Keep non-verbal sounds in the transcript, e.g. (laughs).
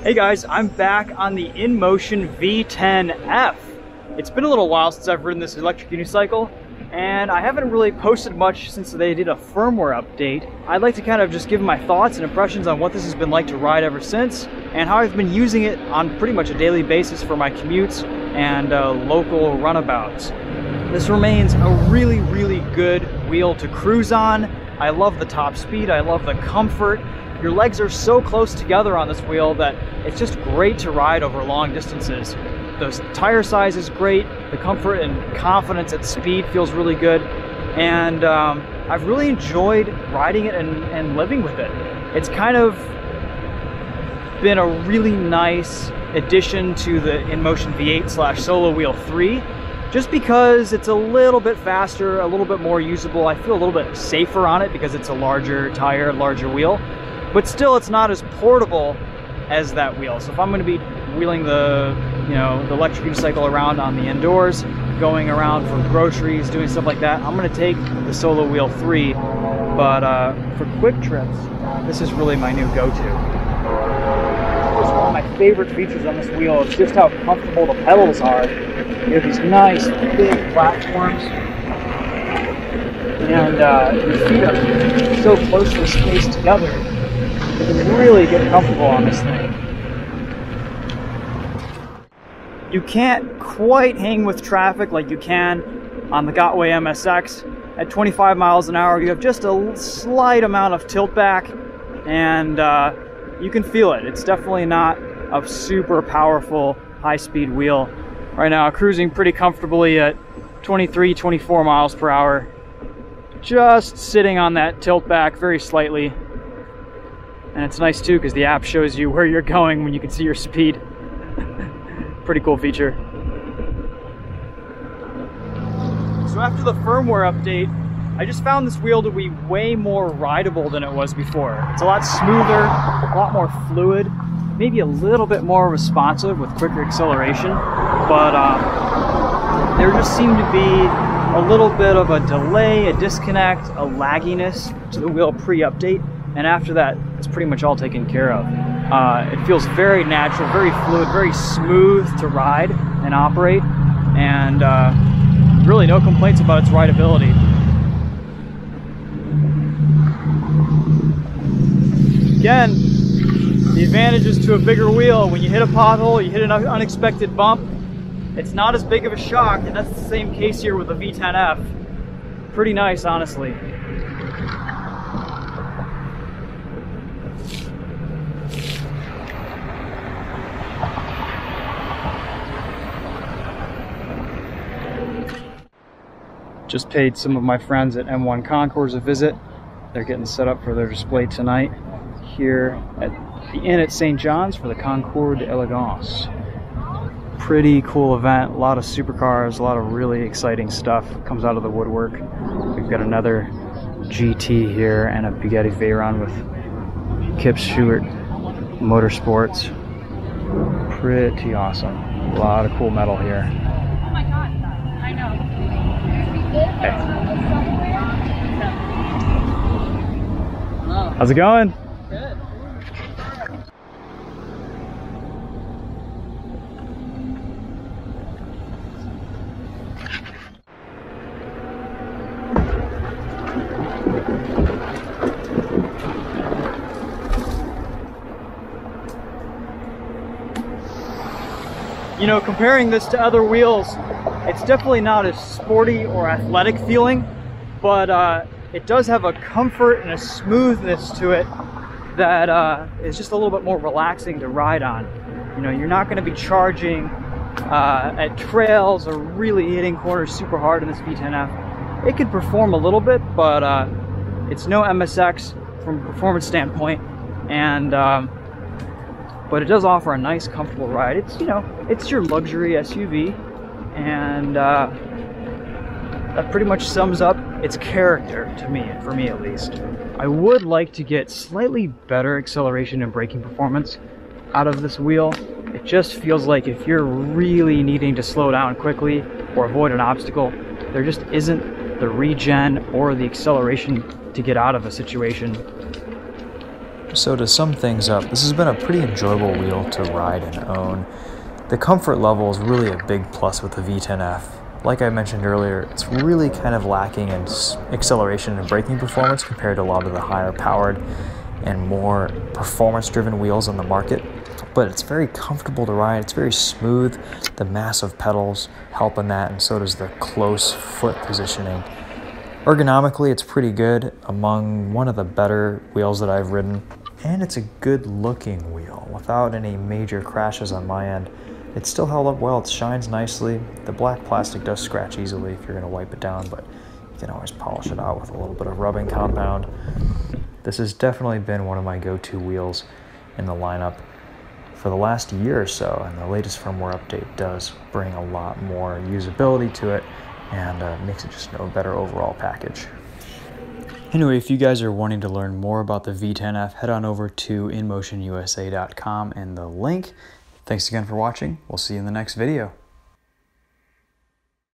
Hey guys, I'm back on the InMotion V10F. It's been a little while since I've ridden this electric unicycle, and I haven't really posted much since they did a firmware update. I'd like to kind of just give my thoughts and impressions on what this has been like to ride ever since, and how I've been using it on pretty much a daily basis for my commutes and uh, local runabouts. This remains a really, really good wheel to cruise on. I love the top speed, I love the comfort. Your legs are so close together on this wheel that it's just great to ride over long distances. The tire size is great, the comfort and confidence at speed feels really good, and um, I've really enjoyed riding it and, and living with it. It's kind of been a really nice addition to the InMotion V8 slash Solowheel 3 just because it's a little bit faster, a little bit more usable. I feel a little bit safer on it because it's a larger tire, larger wheel, but still it's not as portable as that wheel. So if I'm going to be wheeling the, you know, the electric unicycle around on the indoors, going around for groceries, doing stuff like that, I'm going to take the Solowheel 3. But uh, for quick trips, this is really my new go-to one of my favorite features on this wheel is just how comfortable the pedals are. You have these nice big platforms, and uh, your feet are so closely spaced together. You can really get comfortable on this thing. You can't quite hang with traffic like you can on the Gotway MSX. At 25 miles an hour, you have just a slight amount of tilt back, and uh, you can feel it. It's definitely not a super powerful high-speed wheel. Right now, cruising pretty comfortably at 23, 24 miles per hour. Just sitting on that tilt back very slightly. And it's nice too because the app shows you where you're going when you can see your speed. (laughs) pretty cool feature. So after the firmware update, I just found this wheel to be way more rideable than it was before. It's a lot smoother, a lot more fluid, maybe a little bit more responsive with quicker acceleration, but um, there just seemed to be a little bit of a delay, a disconnect, a lagginess to the wheel pre-update, and after that, it's pretty much all taken care of. Uh, it feels very natural, very fluid, very smooth to ride and operate, and uh, really no complaints about its rideability. Again, the advantages to a bigger wheel, when you hit a pothole, you hit an unexpected bump, it's not as big of a shock, and that's the same case here with the V10F. Pretty nice, honestly. Just paid some of my friends at M1 Concourse a visit. They're getting set up for their display tonight here at the inn at St. John's for the Concours d'Elegance. Pretty cool event, a lot of supercars, a lot of really exciting stuff comes out of the woodwork. We've got another GT here and a Bugatti Veyron with Kip Stewart Motorsports. Pretty awesome. A lot of cool metal here. Oh my god, I know. Hey. How's it going? You know, comparing this to other wheels, it's definitely not as sporty or athletic feeling, but uh, it does have a comfort and a smoothness to it that uh, is just a little bit more relaxing to ride on. You know, you're not going to be charging uh, at trails or really hitting corners super hard in this V10F. It could perform a little bit, but uh, it's no MSX from a performance standpoint, and um, but it does offer a nice comfortable ride. It's you know it's your luxury SUV and uh, that pretty much sums up its character to me for me at least. I would like to get slightly better acceleration and braking performance out of this wheel. It just feels like if you're really needing to slow down quickly or avoid an obstacle there just isn't the regen or the acceleration to get out of a situation So to sum things up, this has been a pretty enjoyable wheel to ride and own. The comfort level is really a big plus with the V10F. Like I mentioned earlier, it's really kind of lacking in acceleration and braking performance compared to a lot of the higher powered and more performance driven wheels on the market but it's very comfortable to ride. It's very smooth. The massive pedals help in that, and so does the close foot positioning. Ergonomically, it's pretty good, among one of the better wheels that I've ridden. And it's a good looking wheel without any major crashes on my end. It still held up well, it shines nicely. The black plastic does scratch easily if you're gonna wipe it down, but you can always polish it out with a little bit of rubbing compound. This has definitely been one of my go-to wheels in the lineup for the last year or so, and the latest firmware update does bring a lot more usability to it and uh, makes it just a better overall package. Anyway, if you guys are wanting to learn more about the V10F, head on over to inmotionusa.com and the link. Thanks again for watching. We'll see you in the next video.